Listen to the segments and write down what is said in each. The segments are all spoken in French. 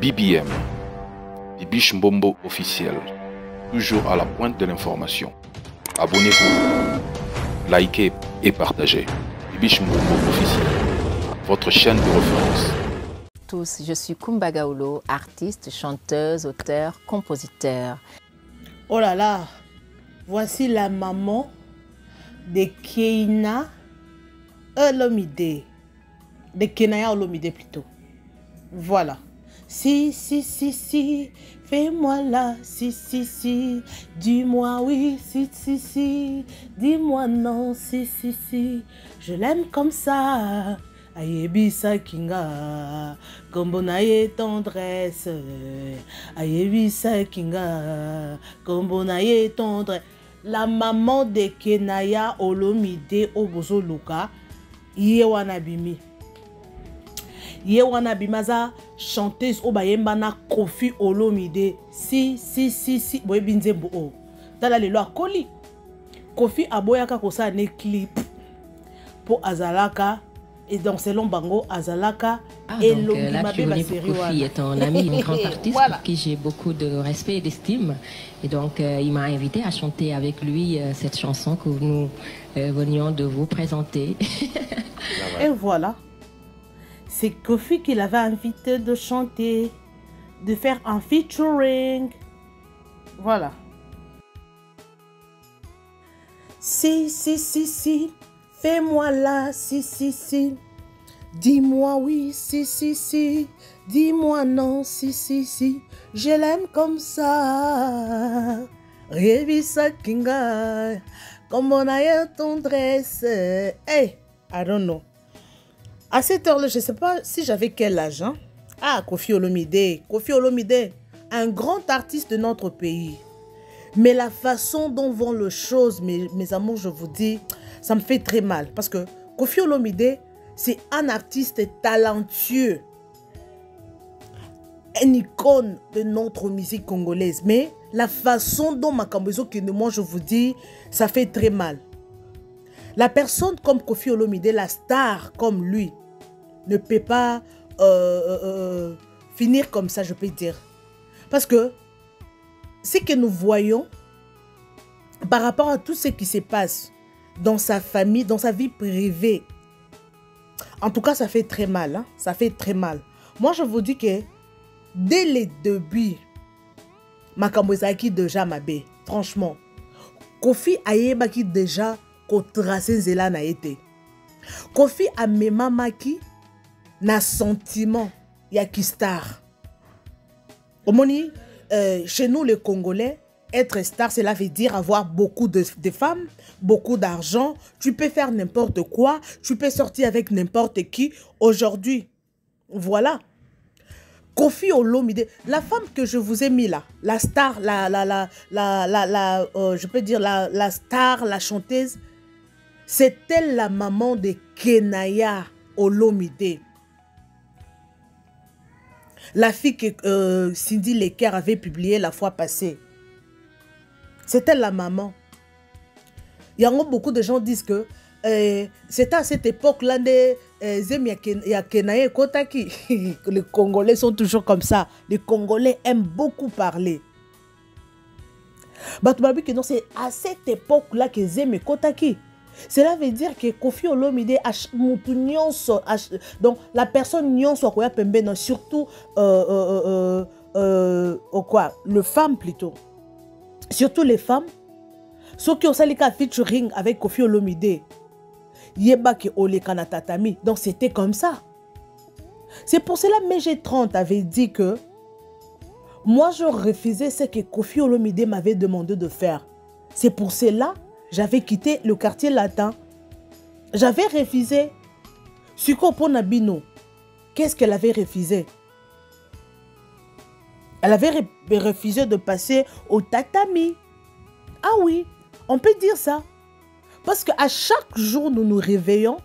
BBM, Bibiche Mbombo officiel, toujours à la pointe de l'information. Abonnez-vous, likez et partagez. Bibiche Mbombo officiel, votre chaîne de référence. tous, je suis Kumba Gaoulo, artiste, chanteuse, auteur, compositeur. Oh là là, voici la maman de Keina Olomide. De Kenaya Olomide plutôt. Voilà. Si, si, si, si, fais-moi là, si, si, si, dis-moi oui, si, si, si, dis-moi non, si, si, si, je l'aime comme ça. ayebisa kinga. Kombo na ye tendresse. Ayebisa kinga. Kombo na ye tendresse. La maman de kenaya olomide oyo bozoluka ye wana bimi ye wana bimi aza chanteuse oyo bayemba na kofi olomide si si si si boyebi nzembo oyo tala lelo akoli kofi aboyaka kosala ne clip mpo azalaka et donc selon Bango Azalaka Ah, et donc, euh, Kofi est un ami, une grande artiste Voilà. pour qui j'ai beaucoup de respect et d'estime. Et donc, euh, il m'a invité à chanter avec lui euh, cette chanson que nous euh, venions de vous présenter. Et voilà. C'est Kofi qui l'avait invité de chanter, de faire un featuring. Voilà. Si, si, si, si, fais-moi là, si, si, si. Dis-moi oui, si, si, si. Dis-moi non, si, si, si. Je l'aime comme ça. Revisa Kinga. Comme on a tendresse. Hey, I don't know. À cette heure-là, je ne sais pas si j'avais quel âge. hein. Ah, Kofi Olomide. Kofi Olomide, un grand artiste de notre pays. Mais la façon dont vont les choses, mes, amours, je vous dis, ça me fait très mal. Parce que Kofi Olomide, c'est un artiste talentueux. Une icône de notre musique congolaise. Mais la façon dont Makambezo moi je vous dis, ça fait très mal. La personne comme Kofi Olomide, la star comme lui, ne peut pas euh, euh, euh, finir comme ça, je peux dire. Parce que ce que nous voyons par rapport à tout ce qui se passe dans sa famille, dans sa vie privée, en tout cas, ça fait très mal. hein. Ça fait très mal. Moi, je vous dis que dès les débuts, makambo déjà mabe franchement kofi ayebaki déjà kotrace nzela na ye te kofi amemamaki na sentiment ya kistar omoni euh, chez nous les congolais être star cela veut dire avoir beaucoup de, de femmes beaucoup d'argent. Tu peux faire n'importe quoi tu peux sortir avec n'importe qui aujourd'hui. Voilà. Kofi Olomide, la femme que je vous ai mis là, la star, la, la, la, la, la, la, euh, je peux dire la, la star, la chanteuse, c'était la maman de Kenaya Olomide. La fille que euh, Cindy Lecker avait publiée la fois passée. C'était la maman. Il y a beaucoup de gens disent que euh, c'était à cette époque-là de euh, Kenaye Kotaki. Les Congolais sont toujours comme ça. Les Congolais aiment beaucoup parler. Bato babi que non, c'est à cette époque-là que Zem Kotaki. Cela veut dire que Kofi Olomide mutu nyonso donc la personne nyonso akoya pembe non surtout euh, euh, euh, euh, euh, quoi le femme plutôt. Surtout les femmes. Soki osalika featuring avec Kofi Olomide yebaki oleka donc c'était comme ça. C'est pour cela Mg 30 avait dit que moi je refusais ce que Kofi Olomide m'avait demandé de faire. C'est pour cela j'avais quitté le quartier latin j'avais refusé Suko Ponabino qu'est-ce qu'elle avait refusé? Elle avait re- refusé de passer au tatami ah oui on peut dire ça parce qu'à chaque jour, nous nous réveillons,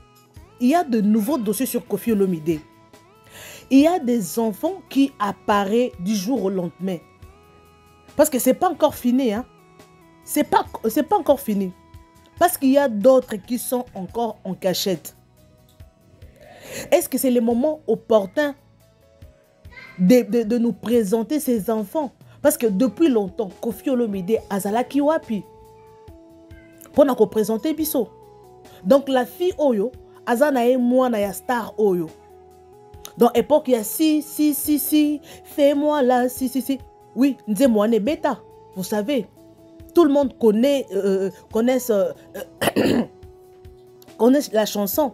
il y a de nouveaux dossiers sur Kofi Olomide. Il y a des enfants qui apparaissent du jour au lendemain. Parce que ce n'est pas encore fini. Hein? Ce n'est pas, c'est pas encore fini. Parce qu'il y a d'autres qui sont encore en cachette. Est-ce que c'est le moment opportun de, de, de nous présenter ses enfants? Parce que depuis longtemps, Kofi Olomide azalaki wapi pour nous présenter biso. Donc la fille Oyo, aza na ye mwana ya star Oyo. Donc époque il y a si si si si fais-moi là si si si. Oui, nze mwana beta. Vous savez, tout le monde connaît euh, euh, connaît la chanson.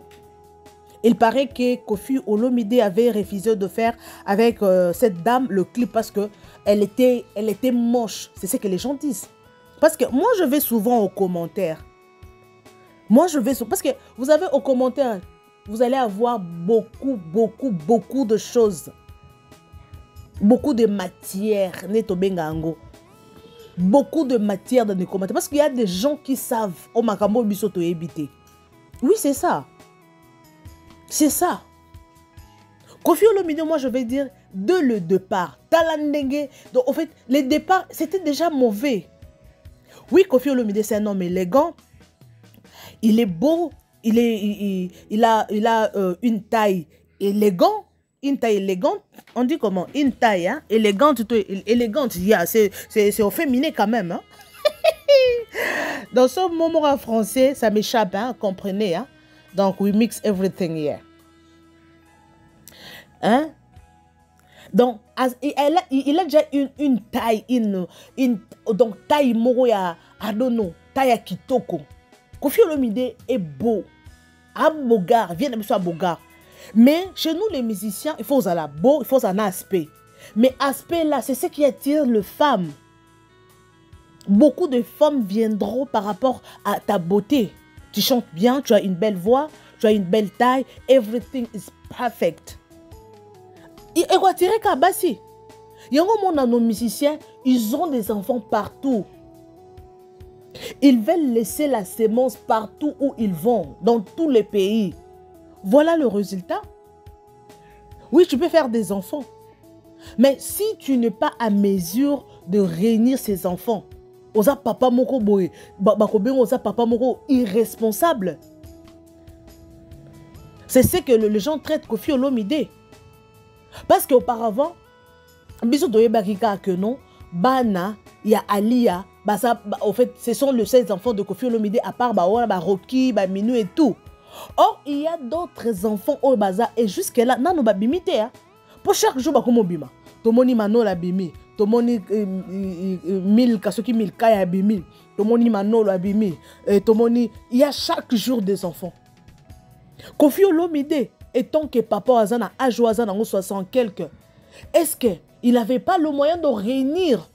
Il paraît que Kofi Olomide avait refusé de faire avec euh, cette dame le clip parce que elle était, elle était moche. C'est ce que les gens disent. Parce que moi, je vais souvent aux commentaires. Moi, je vais. Parce que vous avez aux commentaires, vous allez avoir beaucoup, beaucoup, beaucoup de choses. Beaucoup de matière. Neto bengango. Beaucoup de matière dans les commentaires. Parce qu'il y a des gens qui savent. Oh, makambo bisoto ebité. Oui, c'est ça. C'est ça. Kofi Olomide, moi je vais dire, de le départ, Talandenge, donc en fait, le départ, c'était déjà mauvais. Oui, Kofi Olomide, c'est un homme élégant. Il est beau, il, est, a euh, une taille élégante. Taille élégante, on dit comment? Taille hein? élégante, élégante, yeah, c'est au féminin quand même. Hein? Dans ce moment en français, ça m'échappe, hein? comprenez. Hein? Donc, we mix everything here. Hein? Donc, il a déjà une, taille, une, donc taille moro ya, know, taille ya kitoko. Kofi Olomide est beau. Un beau gars, vient de me beau gars. Mais chez nous, les musiciens, il faut avoir beau, il faut un aspect. Mais aspect là, c'est ce qui attire les femmes. Beaucoup de femmes viendront par rapport à ta beauté. Tu chantes bien, tu as une belle voix, tu as une belle taille, everything is perfect. Et quoi tirer Kabasi Il y a un monde nos musiciens, ils ont des enfants partout. Ils veulent laisser la sémence partout où ils vont, dans tous les pays. Voilà le résultat. Oui, tu peux faire des enfants. Mais si tu n'es pas à mesure de réunir ces enfants, oza papa moko boye bakobenga oza papa moko irresponsable c'est ce que les gens traitent Kofi Olomide parce qu'auparavant biso toyebaki kaka que non bana ya alia baza au fait ce sont les 16 enfants de Kofi Olomide à part bawana baroki baminu et tout or il y a d'autres enfants oyo baza et jusque là nano babimi te pour chaque jour bakomobima tomoni manolo abimi tomoni milka soki milka ya abimi tomoni manolo abimi tomoni il y a chaque jour des enfants. Kofi olomide étant que papa aza na âge oyo aza nango 60 quelque est-ce que il n'avait pas le moyen de réunir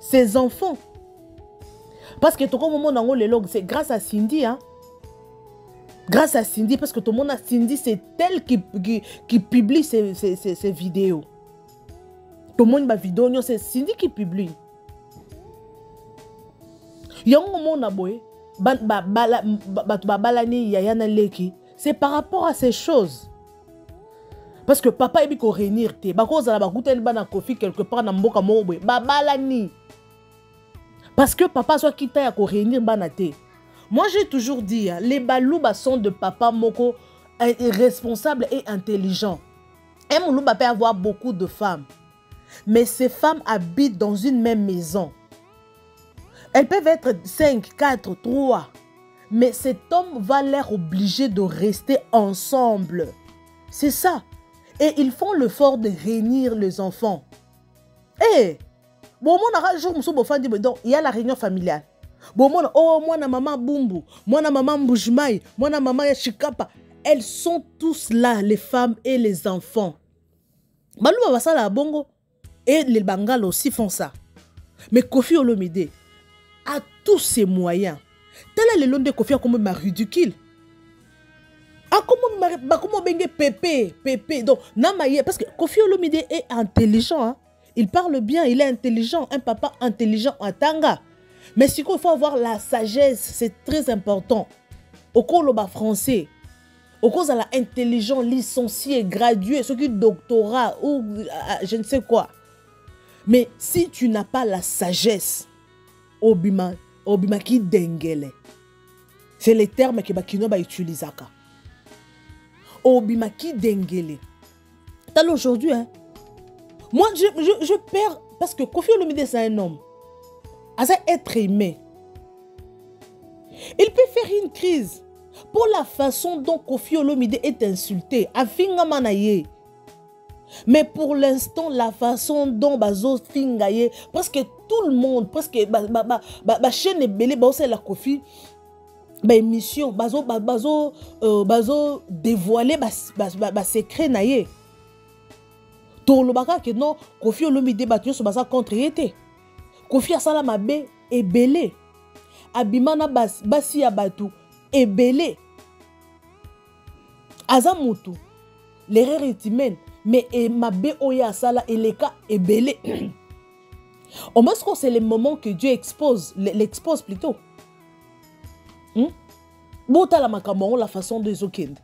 ses enfants? Parce que tokomomona yango lelo c'est grâce à cindy hein? Grâce à cindy parce que tout le monde a cindy c'est elle qui, qui, qui publie ces, ces, ces, ces vidéos. Tomoni bavideo nyonso esindi qui publie. Yango mona bato babalani yaya na leki c'est par rapport à ces choses. Parce que papa ayebi koréunir te bakozala bakutani bana kofi quelque part na mboka moko boye babalani parce que papa azwaki ta ya koréunir bana te moi j'ai toujours dit hein, les baluba sont de papa moko responsable et intelligent un moluba peut avoir beaucoup de femmes mais ces femmes habitent dans une même maison. Elles peuvent être 5, 4, 3. Mais cet homme va leur obliger de rester ensemble. C'est ça. Et ils font l'effort de réunir les enfants. Eh, bon, donc il y a la réunion familiale. Bon, moi, oh, moi, na maman Bumbu, moi, na maman Mbujmai, moi, na maman Chikapa. Elles sont tous là, les femmes et les enfants. Balou basala bongo. Et les Bengales aussi font ça. Mais Kofi Olomide a tous ses moyens. Tel est le long de Kofi comme ma ridicule. Bengue Pépé, Pépé. Donc, namaye, parce que Kofi Olomide est intelligent. Hein? Il parle bien, il est intelligent. Un papa intelligent en tanga. Mais ce qu'il faut avoir la sagesse, c'est très important. Au Koloba français, au cause de l'intelligent, licencié, gradué, ce qui doctorat ou je ne sais quoi. Mais si tu n'as pas la sagesse, obima, obima dengele. C'est les termes que bakino ba utilisaka. Obima qui dengele. Tal aujourd'hui, hein, moi je, je, je perds parce que kofi olomide c'est un homme aza être aimé. Il peut faire une crise pour la façon dont kofi olomide est insulté afingama na ye mais pour l'instant la façon dont bazofinga ye presque tout le monde presque bachaîne ba, ba, ba, ba ebele baosala kofi baémission bazo, bazo, euh, basekret na ye tolobaka ke non kofi olomide bato nyonso baza contre ye te kofi asala mabe ebele. Abima na basi ya bato ebele. Aza motu l'erreur est humaine mais e mabe oyo asala eleka ebele. Au moins que c'est le moment que dieu expose l'expose plutôt. Hmm? botala makambo yango la façon de ezokende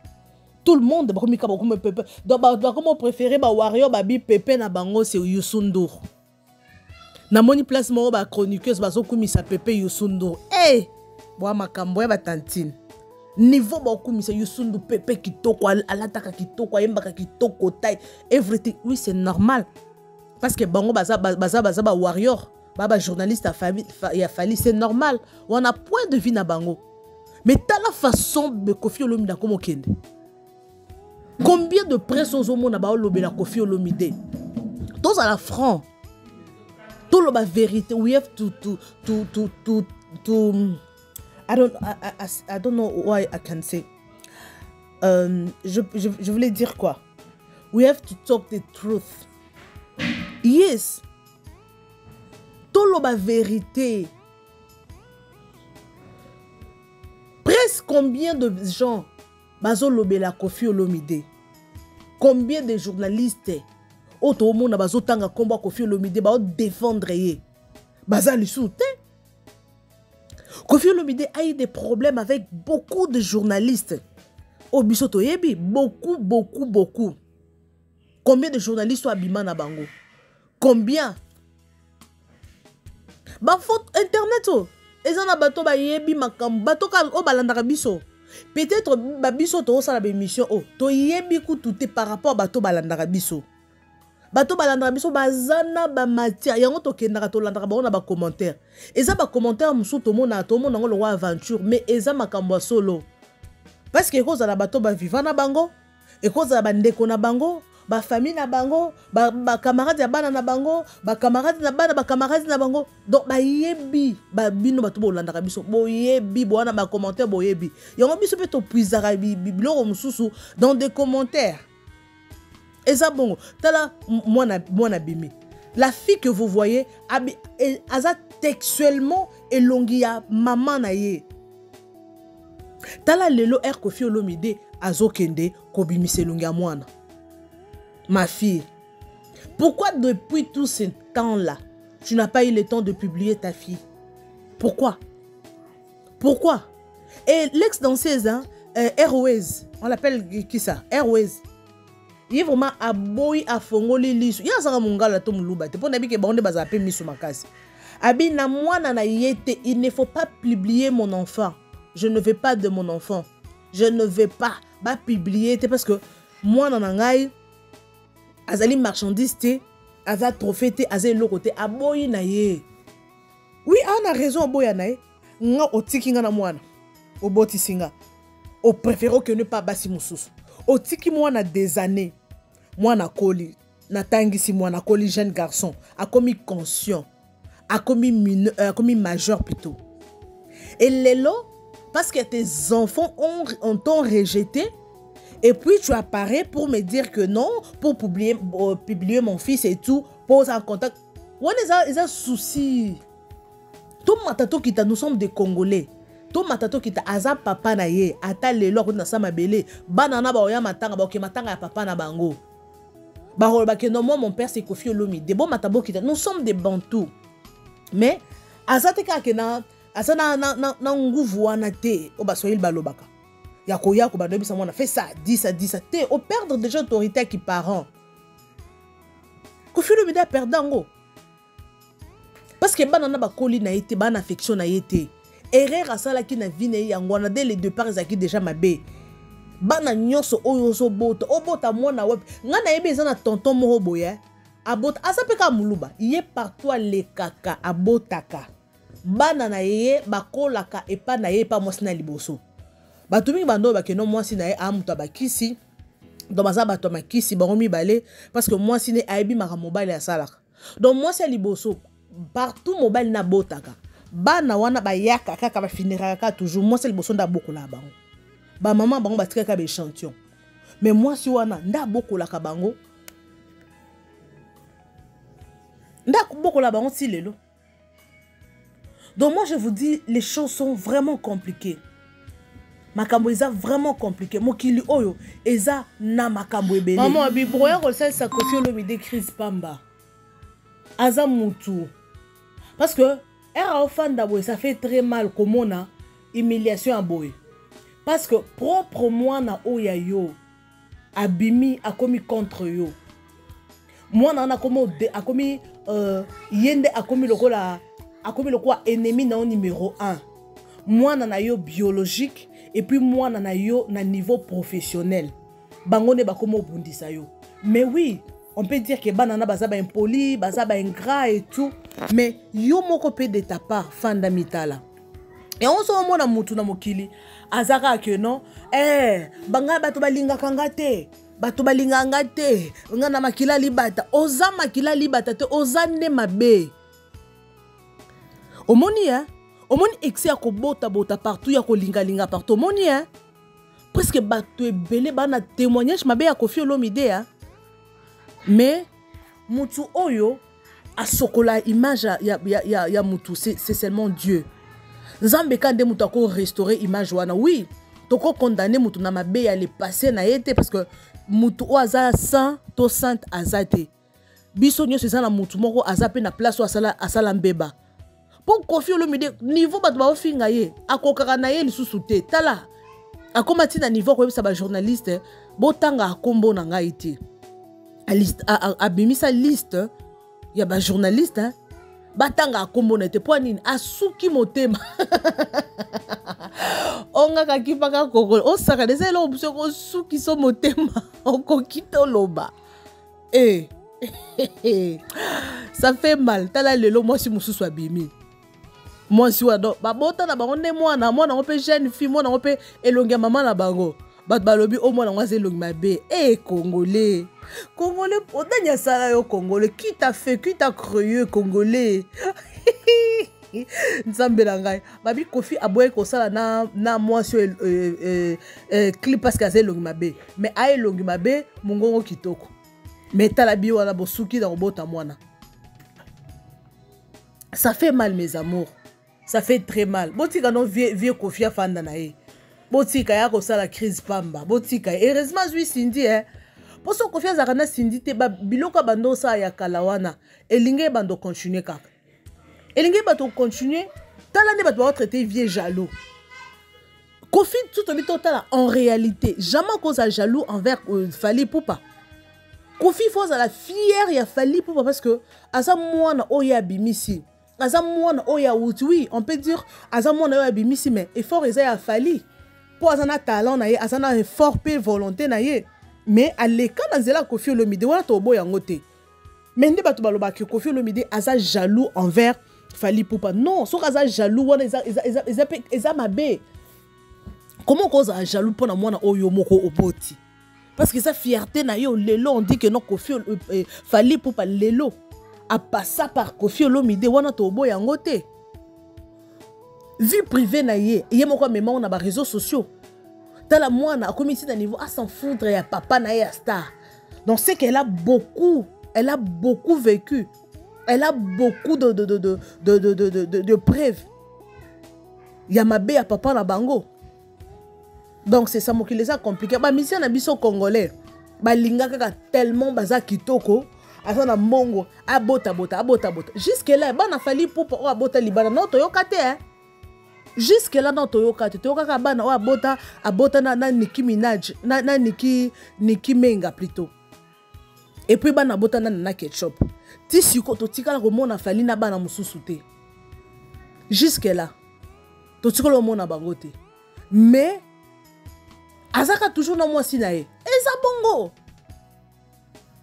tout le monde bakomika bakoma pepe. Bakoma préféré bawario babi pepe na c'est yusundur namoni place moko bachroniqueuse bazokumisa pepe yusundur e hey! bwa makambo ya batantine niveau baokumisa yusundu pepe kitoko alataka kitoko ayembaka kitoko tai everything. Oui c'est normal. Parce que bango baza baza bawarrior baa bajournaliste ya fali c'est normal. Wana point de vue na bango. Mais tala façon de kofi olomide akoma okende combien de presse ozomona baolobela kofi olomide? Tozala franc toloba vérité we have to, to, to, to, to, to I don't, I, I, I don't know why I can say. Um, je, je, je voulais dire quoi? We have to talk the truth. Yes. Toloba vérité. Presque combien de gens bazo lobela Kofi Olomide? Combien de journalistes oto omona bazotanga kombo Kofi Olomide bao défendre ye? Baza lisu te? Kofi Olomide a eu des problèmes avec beaucoup de journalistes. Au Bisoto Yebi, beaucoup, beaucoup, beaucoup. Combien de journalistes sont abîmés na bango? Combien? Ba faute internet oh. eza na bato bayebi makambo bato oyo balandaka biso peut-être babiso toosala baémission oyo toyebi kutu te par rapport bato balandaka biso bato balandaka biso baza na bamatière yango tokendaka tolandaka bango na bacommentaire eza bacommentaire mosusu tomonaka tomona yango lokwa aventure mais eza makambo ya solo. Parceke ekozala bato baviva na bango ekozala bandeko na bango bafamille na bango bakamarade ya bana na bango bakamarade na bana bakamarade na bango. Donc bayebi bino bato bolandaka biso. Boyebi bowana bacommentaire boyebi. Yango biso mpe topuisaka biloko mosusu dans des commentaires eza bongo tala mwana mwana bimi. La fille que vous voyez abi, aza textuellement elongi ya mama na ye. Tala lelo r kofi olomide azokende kobimisa elongi mwana. Ma fille pourquoi depuis tout ce temps là tu n'as pas eu le temps de publier ta fille? Pourquoi? Pourquoi? Et l'ex-danseuse hein, euh, on l'appelle qui ça? Airways ye vraiment aboyi afongoli liso ye azaka mongala to moluba te. Mpo nayebi ke bango nde bazala mpe miso makasi. Abi na mwana na ye te il ne faut pas publier mon enfant. Je ne veux pas de mon enfant. Je ne veux pas bapublier te parce que mwana na ngai azali marchandise te aza trophée te aza eloko te aboyi na ye. Oui ana raison oboya na ye. Nga otiki nga na mwana. Obotisi nga. Opréféré okende mpa basi mosusu. Otiki mwana des années mwana akoli natangisi mwana akoli jeune garçon. Akomi conscient. Akomi, mine, euh, akomi majeur plutôt. Et lelo parce que tes enfants ont, ont, ont rejeté et puis tu apparais pour me dire que non pour publier, euh, publier mon fils et tout pose en contact. Wana eza, eza souci tomata tokita nous sommes des congolais. Tomata tokita aza papa na ye ata lelo akoti na sa mabele bana na baoya matanga baoke matanga papa na bango balobaki non moi mon père c'est kofi olomide. Bomata bokita nous sommes des bantous. Mais aza te kaka na aza na, na, na, na nguvu wana te oyo baswahili balobaka. Ya koya ko bandoyebisa mwana. Fe ça di ça di ça. Te operdre déjà autorité aki parent. Kofi olomide aperde yango parce que bana na bakoli na ye te bana affection na ye te erreur asalaki na vi na ye yango wana dès le départ ezalaki déjà mabe bana nyonso oyo ozobota obota mwana wapi? Ngai nayebi eza na tonton moko boye abota aza mpe kaka moluba. Ye partout alekaka abotaka. Bana na ye bakolaka epa na ye epa mwasi na liboso. Bato mingi bando oyo bakende mwasi na ye aa moto abakisi donc baza bato ya makisi bango mibale parce que mwasi ne ayebi makambo mobali asalaka. Donc mwasi ya liboso partout mobali na abotaka. Bana wana bayaka kaka bafiniraka kaka toujours. Mwasi ya liboso nde abokolaka bango bamama bango batikaka baéchantillon mais mwasi wana nde abokolaka bango. Nde abokolaka bango ti lelo. Donc moi je vous dis les choses sont vraiment compliquées. Makambo eza vraiment compliqué. Mokili oyo eza na makambo ebele. Mama bibro ya kosalisa kofi olomide crise pamba. Aza mutu. Parce que ere aofanda boye ça fait très mal komona humiliation ya boye parce que propre mwana oyo yo abimi akomi contre yo. Mwana wana akomi, akomi uh, ye nde akomi lokola akomi lokola ennemi na numéro 1 mwana na yo biologique et puis mwana na yo na niveau professionnel. Bango yo. Mais oui on peut dire ke bana na baza baimpoli baza baingrat et tout mais yo moko mpe de ta part fanda mitala yango so omona mutu na mokili. Aza kaka ke non? Eh, bangai bato balingaka nga te bato balingaka nga te nga na makila libata. Oza makila libata te oza nde mabe. Omoni eh? omoni excès ya kobotabota partout ya kolingalinga partout. Omoni eh? presque bato ebele baa na témoignage mabe ya kofi olomide ya mais mutu oyo asokola image ya, ya, ya, ya mutu c'est seulement dieu nzambe ka nde mutu akorestaure image wana oui. Tokokondane mutu na mabe ya lepasse na ye te parce que mutu oyo aza saint to sainte aza te. Biso nyonso eza na mutu moko aza na place oyo asala, asala mbeba. Mpo kofi olomide niveau bato baofinga ye akokaka na ye lisusu te. Tala akóma ntina niveau akoyebisa bajournaliste botanga akombo na ngai te. Abimisa liste ya bajournaliste batanga akombo na ye te mpo nini? Asuki motema. Ongakaki mpaka kokolo. Osaka eza eloko biso okosukisa motema. Okoki toloba e ça fait mal. Tala lelo mwasi mosusu abimi. Mwasi wana babota na bango nde mwana mwana yango mpe jeune fille mwana yango mpe elongi ya mama na bango bato balobi o mwana yango aza elongi mabe. E congolais. Congolais odani asala yo congolais? Qui t'a fait? Qui t'a creux congolais? Nzambe na ngai. Babi kofi aboyi kosala na, na mwasi oyo eh, eh, eh, clip parceke aza elongi mabe. Me aya elongi mabe mongongo kitoko. Me tala bi wana bosuki na kobota mwana. Ça fait mal mes amours. Ça fait très mal. Botika no vie kofi afanda na ye botika ya kosala crise pamba botika. Ye heureusement azwi sindi eh. mpo so kofi azalaka na sindi te biloko ya bando osala ya kala wana elingi ebando continue kaka. Elingi bato continue tala nde bato baotraite vie jaloux. Kofi tu tobi totala en réalité jamais kozala jaloux envers euh, fali pupa kofi fo ozala fiere ya fali pupa parce que aza mwana oyo abimisi aza mwana oyo awuti on peut dire aza mwana oyo abimisi mais effort eza ya fali mpo na talent na ye aza na effort mpe volonté na ye. Mais aleka na nzela ya kofi olomide wana toboya yango te. Mais nde bato balobaki kofi olomide aza jaloux envers fali pupa non soki aza jaloux wana eza, eza, eza, eza, eza, mabe. Comment okozala jaloux mpona mwana oyo moko oboti? Parce que eza fierté na yo lelo on dit que non kofi euh, fali pupa lelo apasa par kofi olomide wana toboya yango te vie privé na ye. Ye moko amema na baréseau sociaux. Tala mwana ti na niveau asan foudre ya papa na ye ya star. Donc c'est qu'elle a beaucoup elle a beaucoup vécu. Elle a beaucoup de, de, de, de, de, de, de, de, de, de preuves. Ya mabe ya papa bango. Donc c'est ça compliqué. Na biso congolais kaka tellement baza kitoko. Na mbongo abotabota abotabota jusque là fali pupa oyo abota libana no toyoka eh? Jusque là no toyoka te toyoka kaka bana oyo abota abota na, na niki minage na, na niki, niki menga plutôt. Et puis bana abota nana na ketchup. Ti siko totikala komona fali na bana mosusu te. Jusque là totikala komona bango te. Mais azaka toujours na mwasi na ye. Eza bongo.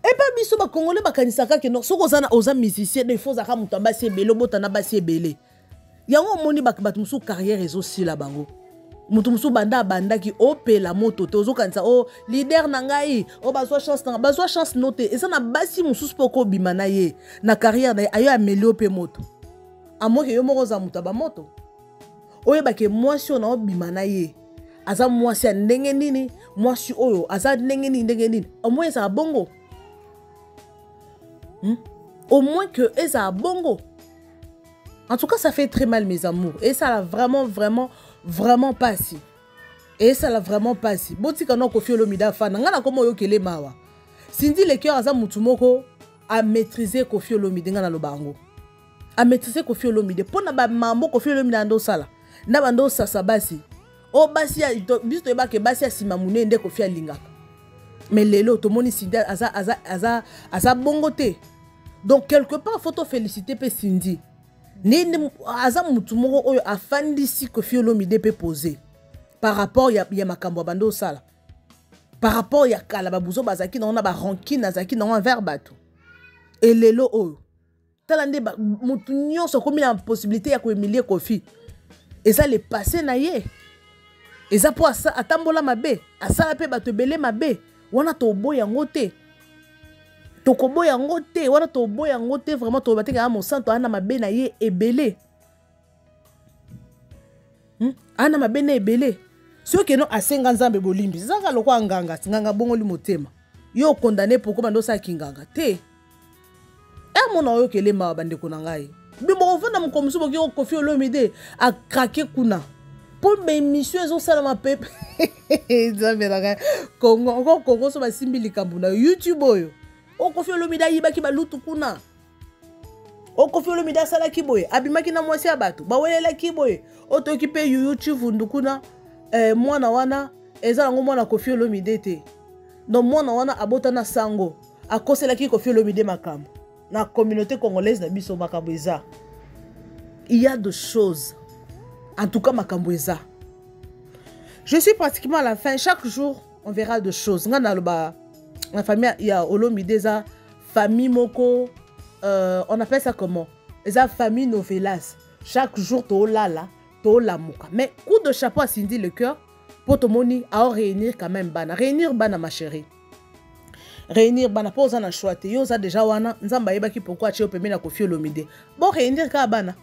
Epa biso bakongole bakanisaka ke no soki oza na- musicien no ifo ozalaka moto ya basi ebele obotana basi ebele yango omoni bato mosusu carrière ezosila bango. Moto mosusu banda abandaki opela moto te ozokanisa o lider na ngai o bazwa chance na bazwa chance no te. Eza na basi mosusu mpo okobima na ye na carrière na ye ayo amelio mpe moto. Amoke yo moko oza moto ya bamoto oyebake mwasi oyo naobima na ye aza mwasi ya ndenge nini? Mwasi oyo aza ndenge nini ndenge nini? Omoi ezala bongo. Hmm? au moins que ezala bongo en tout cas ça fait très mal mes amours. Et ça l'a vraiment vraiment vraiment pasi et ça l'a vraiment pasi botika no kofi olomida afana ngai nakoma oyokele mawa. Sindi le cœur aza motu moko amaîtrise kofi olomide ngai naloba yango amaîtrise kofi olomide mpo na bamambo kofi olomide anda osala nda banda osasa basi. O basi ya- biso toyebake basi ya nsima monene nde kofi alingaka mais lelo tomoni sindi aza, aza, aza, aza bongo te donc quelque part fo tofélicité mpe sindi nini aza motu moko oyo afandisi kofi par rapport ya, ya makambo ya banda osala. Par rapport ya kala babuzo bazalaki nango na barankine azalaki nango envers bato. Elelo oyo tala nde motu nyonso akomi na possibilité ya koemilie kofi. Eza le passé na ye. Atambola mabe asala mpe bato ebele mabe. Wana toboya yango te tokoboya yango te wana toboya yango te vraiment toloba te kaka mosanto aa na mabe na ye ebele. Hmm? aa na mabe na ebele. Soki eno asenga nzambe bolimbi ezaka lokwa nganga nganga bongoli motema. Yo okondane poko bando osalaki nganga te. Amona oyokele mawa bandeko na ngai. Bibokovanda moko mosusu boki kofi olomide akrake kuna. Mpo bemission ezosalama pepe nzambe na ngai. Kongo so basimbi likambo na youtube oyo okofi olomide ayibaki balutu kuna. Okofi olomide asalaki boye abimaki na mwasi ya bato bawelelaki boye. Oyo toyoki mpe yuyu vundu kuna eh, mwana wana eza yango mwana kofi olomide te. Donc mwana wana abotana sango akoselaki kofi olomide makambo. Na communauté congolaise na biso makambo eza. Il y a de choses. En tout cas makambo eza. Je suis pratiquement à la fin. Chaque jour on verra de choses. Nga naloba na famille ya olomide eza famille moko euh, on appelle ça comment? Eza famille novelas. Chaque jour toolala toolamuka mais coup de chapeau asindi le cœur mpo tomoni ao réunir quand même bana. Réunir bana ma chérie. Réunir bana mpo oza na choix te yo oza deja wana nzambe ayebaki pourkui atie yo pembeni ya kofi olomide? Bo réunir kaka bana.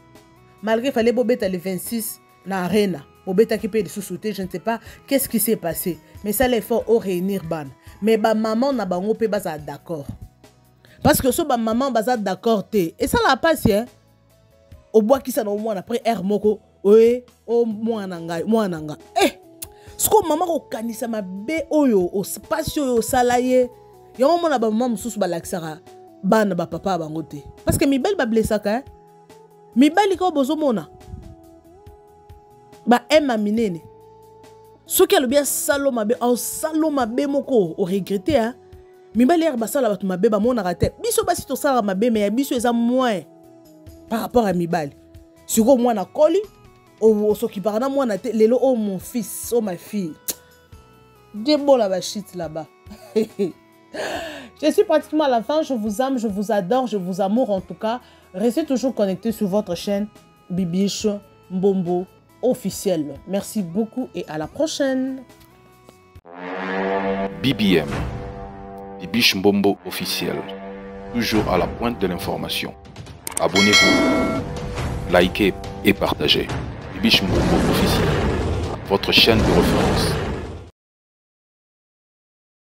Malgré fallait bobeta le 26 na arena. Bobetaki mpe lisusu te je ne sais pas qu'est-ce qui s'est passé mais sala effort o réunir bana mais bamama na bango mpe bazala d'accord. Parce que so bamama baza d'accord te. Esalaka mpasi e obwakisa na omwana après aire moko. Oye o mwana ngai mwana ngai eh! Sikoyo mama kokanisa mabe oyo os- mpasi oyo osala ye yango mona bamama mosusu balakisaka bana bapapa ya bango te. Parce que mibali bablesaka eh? mibali kaka bozomona baema minene soki alobi asalo mabe asalo mabe moko oregrete a mibali ere basala bato mabe bamonaka te. Biso basi tosalaka mabe me ya biso eza moins par rapport ya mibali. Sikoyo mwana akoli osokipaka na mwana te lelo o mon fils o ma fille. Debola bashit là-bas. Je suis pratiquement à la fin. Je vous aime, je vous adore, je vous amour en tout cas. Restez toujours connectés sur votre chaîne Bibiche Mbombo officiel. Merci beaucoup et à la prochaine. BBM, Bibiche Mbombo officiel, toujours à la pointe de l'information. Abonnez-vous, likez et partagez. Bibiche Mbombo officiel, votre chaîne de référence